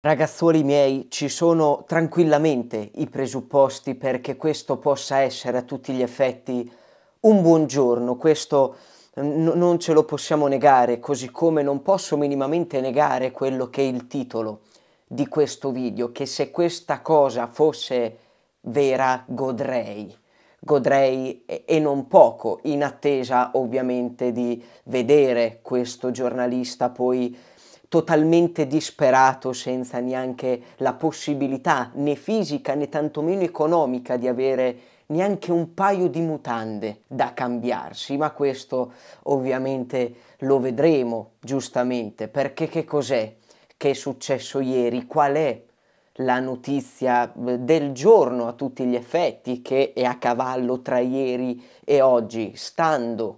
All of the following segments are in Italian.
Ragazzuoli miei, ci sono tranquillamente i presupposti perché questo possa essere a tutti gli effetti un buongiorno, questo non ce lo possiamo negare, così come non posso minimamente negare quello che è il titolo di questo video, che se questa cosa fosse vera godrei, godrei e non poco, in attesa ovviamente di vedere questo giornalista poi totalmente disperato, senza neanche la possibilità né fisica né tantomeno economica di avere neanche un paio di mutande da cambiarsi, ma questo ovviamente lo vedremo giustamente, perché che cos'è che è successo ieri? Qual è la notizia del giorno a tutti gli effetti che è a cavallo tra ieri e oggi, stando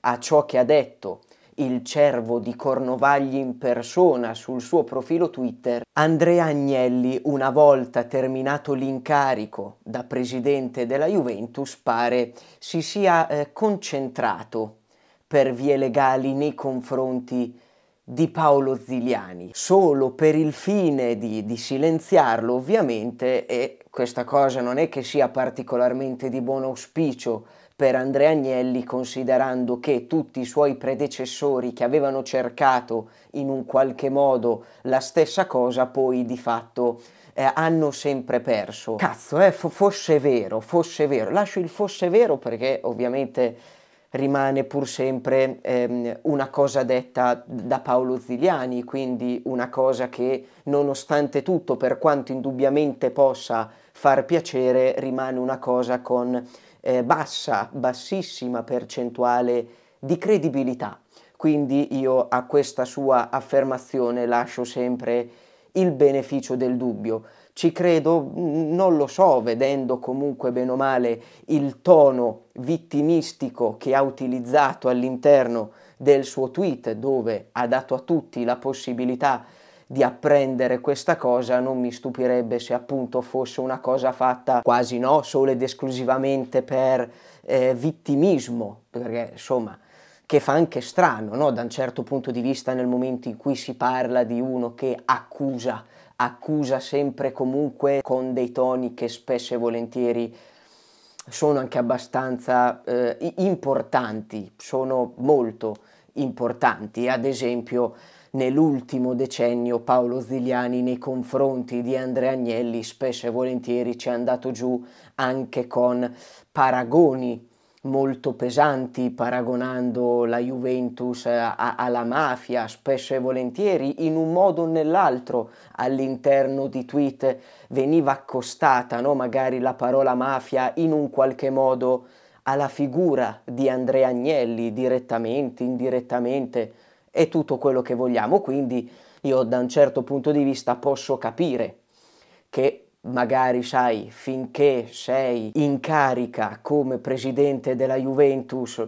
a ciò che ha detto il cervo di Cornovagli in persona sul suo profilo Twitter, Andrea Agnelli, una volta terminato l'incarico da presidente della Juventus, pare si sia eh, concentrato per vie legali nei confronti di Paolo Ziliani, solo per il fine di, di silenziarlo ovviamente e questa cosa non è che sia particolarmente di buon auspicio per Andrea Agnelli considerando che tutti i suoi predecessori che avevano cercato in un qualche modo la stessa cosa poi di fatto eh, hanno sempre perso. Cazzo, eh, fosse vero, fosse vero, lascio il fosse vero perché ovviamente rimane pur sempre ehm, una cosa detta da Paolo Ziliani, quindi una cosa che nonostante tutto, per quanto indubbiamente possa far piacere, rimane una cosa con eh, bassa, bassissima percentuale di credibilità. Quindi io a questa sua affermazione lascio sempre il beneficio del dubbio. Ci credo, non lo so, vedendo comunque bene o male il tono vittimistico che ha utilizzato all'interno del suo tweet dove ha dato a tutti la possibilità di apprendere questa cosa, non mi stupirebbe se appunto fosse una cosa fatta quasi no, solo ed esclusivamente per eh, vittimismo, perché insomma che fa anche strano, no? da un certo punto di vista nel momento in cui si parla di uno che accusa, accusa sempre comunque con dei toni che spesso e volentieri sono anche abbastanza eh, importanti, sono molto importanti, ad esempio nell'ultimo decennio Paolo Ziliani nei confronti di Andrea Agnelli spesso e volentieri ci è andato giù anche con paragoni molto pesanti paragonando la Juventus alla mafia, spesso e volentieri in un modo o nell'altro all'interno di tweet veniva accostata no? magari la parola mafia in un qualche modo alla figura di Andrea Agnelli direttamente, indirettamente e tutto quello che vogliamo. Quindi io da un certo punto di vista posso capire che magari sai finché sei in carica come presidente della Juventus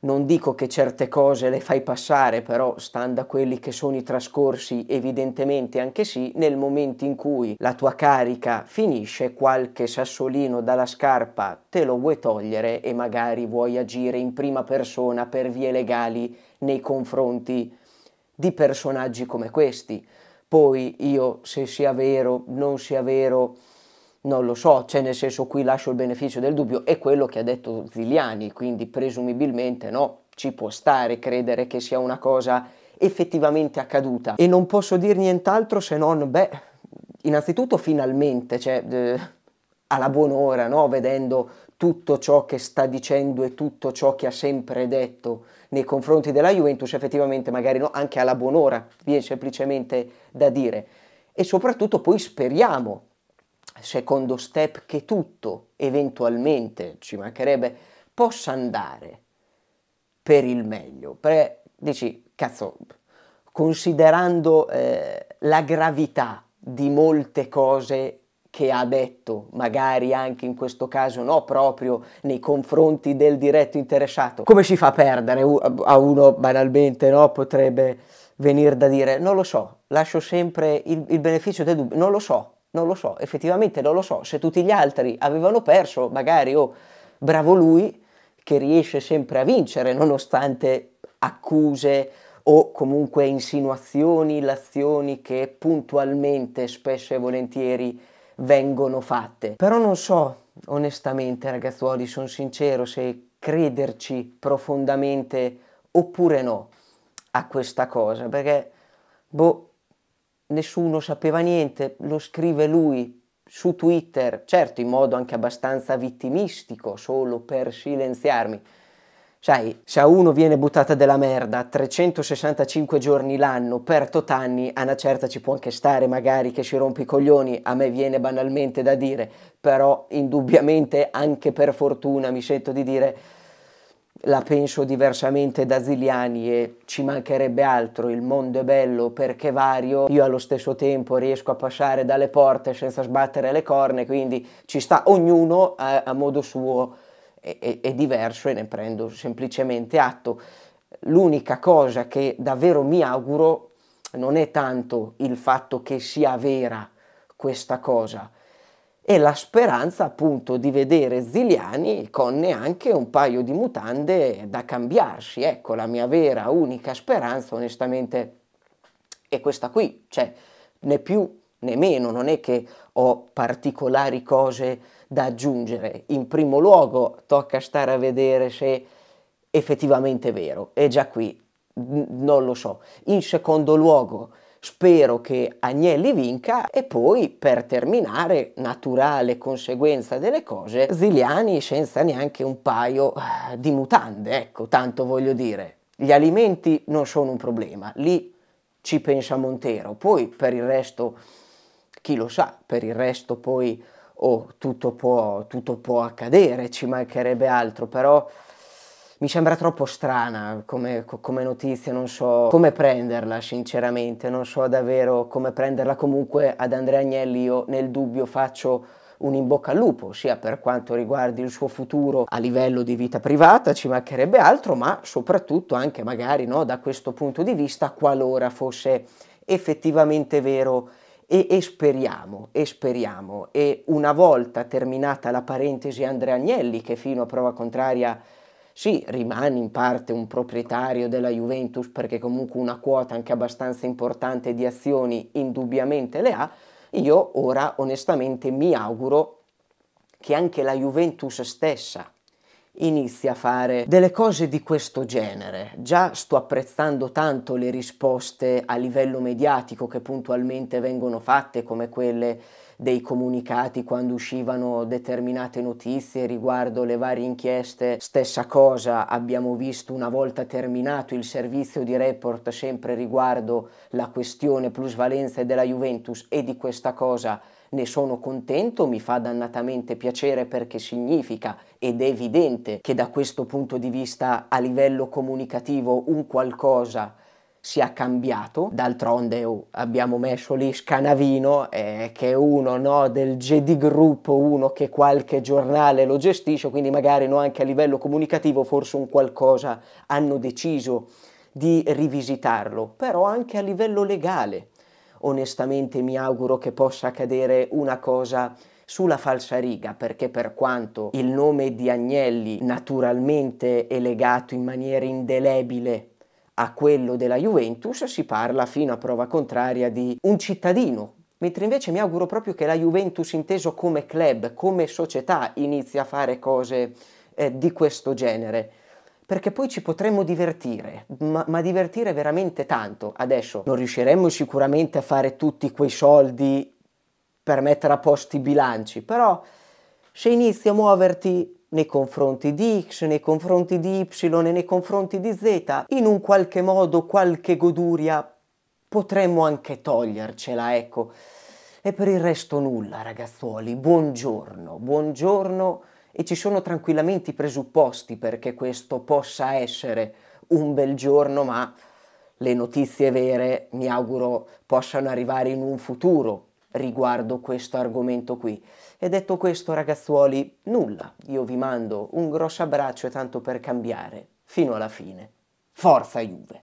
non dico che certe cose le fai passare, però stando a quelli che sono i trascorsi, evidentemente anche sì, nel momento in cui la tua carica finisce, qualche sassolino dalla scarpa te lo vuoi togliere e magari vuoi agire in prima persona per vie legali nei confronti di personaggi come questi. Poi io, se sia vero, non sia vero, non lo so, cioè nel senso qui lascio il beneficio del dubbio, è quello che ha detto Ziliani, quindi presumibilmente no, ci può stare credere che sia una cosa effettivamente accaduta. E non posso dire nient'altro se non, beh, innanzitutto finalmente, cioè, eh, alla buon'ora, no? vedendo tutto ciò che sta dicendo e tutto ciò che ha sempre detto nei confronti della Juventus, effettivamente magari no, anche alla buon'ora, viene semplicemente da dire. E soprattutto poi speriamo secondo step che tutto eventualmente, ci mancherebbe, possa andare per il meglio. Perché dici, cazzo, considerando eh, la gravità di molte cose che ha detto, magari anche in questo caso no, proprio nei confronti del diretto interessato, come si fa a perdere a uno banalmente, no? Potrebbe venire da dire, non lo so, lascio sempre il, il beneficio del dubbio, non lo so, non lo so, effettivamente non lo so. Se tutti gli altri avevano perso, magari, oh, bravo lui che riesce sempre a vincere nonostante accuse o comunque insinuazioni, lazioni che puntualmente, spesso e volentieri, vengono fatte. Però non so, onestamente ragazzuoli, sono sincero, se crederci profondamente oppure no a questa cosa, perché boh, nessuno sapeva niente, lo scrive lui su Twitter, certo in modo anche abbastanza vittimistico, solo per silenziarmi. Sai, se a uno viene buttata della merda 365 giorni l'anno per tot'anni, a una certa ci può anche stare magari che si rompi i coglioni, a me viene banalmente da dire, però indubbiamente anche per fortuna mi sento di dire la penso diversamente da Ziliani e ci mancherebbe altro, il mondo è bello perché vario, io allo stesso tempo riesco a passare dalle porte senza sbattere le corna, quindi ci sta ognuno a, a modo suo è, è, è diverso e ne prendo semplicemente atto. L'unica cosa che davvero mi auguro non è tanto il fatto che sia vera questa cosa, e la speranza appunto di vedere Ziliani con neanche un paio di mutande da cambiarsi. Ecco, la mia vera, unica speranza onestamente è questa qui, cioè né più né meno, non è che ho particolari cose da aggiungere. In primo luogo tocca stare a vedere se effettivamente è vero, è già qui, non lo so. In secondo luogo Spero che Agnelli vinca e poi per terminare, naturale conseguenza delle cose, Ziliani senza neanche un paio eh, di mutande, ecco, tanto voglio dire. Gli alimenti non sono un problema, lì ci pensa Montero, poi per il resto, chi lo sa, per il resto poi oh, tutto, può, tutto può accadere, ci mancherebbe altro, però mi sembra troppo strana come, come, notizia, non so come prenderla sinceramente, non so davvero come prenderla, comunque ad Andrea Agnelli io nel dubbio faccio un in bocca al lupo, sia per quanto riguardi il suo futuro a livello di vita privata, ci mancherebbe altro, ma soprattutto anche magari no, da questo punto di vista, qualora fosse effettivamente vero. E, e, speriamo, e speriamo, e una volta terminata la parentesi Andrea Agnelli, che fino a prova contraria sì, rimane in parte un proprietario della Juventus perché comunque una quota anche abbastanza importante di azioni indubbiamente le ha, io ora onestamente mi auguro che anche la Juventus stessa inizi a fare delle cose di questo genere. Già sto apprezzando tanto le risposte a livello mediatico che puntualmente vengono fatte come quelle dei comunicati quando uscivano determinate notizie riguardo le varie inchieste. Stessa cosa abbiamo visto una volta terminato il servizio di report sempre riguardo la questione plusvalenza della Juventus e di questa cosa ne sono contento, mi fa dannatamente piacere perché significa ed è evidente che da questo punto di vista a livello comunicativo un qualcosa sia cambiato. D'altronde oh, abbiamo messo lì Scanavino, eh, che è uno no, del JD Group, uno che qualche giornale lo gestisce, quindi magari no, anche a livello comunicativo forse un qualcosa hanno deciso di rivisitarlo, però anche a livello legale. Onestamente mi auguro che possa accadere una cosa sulla falsariga, perché per quanto il nome di Agnelli naturalmente è legato in maniera indelebile a quello della Juventus si parla fino a prova contraria di un cittadino, mentre invece mi auguro proprio che la Juventus inteso come club, come società, inizi a fare cose eh, di questo genere. Perché poi ci potremmo divertire, ma, ma divertire veramente tanto. Adesso non riusciremmo sicuramente a fare tutti quei soldi per mettere a posto i bilanci, però se inizi a muoverti nei confronti di X, nei confronti di Y nei confronti di Z, in un qualche modo qualche goduria potremmo anche togliercela, ecco. E per il resto nulla, ragazzuoli. Buongiorno, buongiorno e ci sono tranquillamente i presupposti perché questo possa essere un bel giorno, ma le notizie vere mi auguro possano arrivare in un futuro riguardo questo argomento qui. E detto questo, ragazzuoli, nulla. Io vi mando un grosso abbraccio e tanto per cambiare. Fino alla fine. Forza Juve!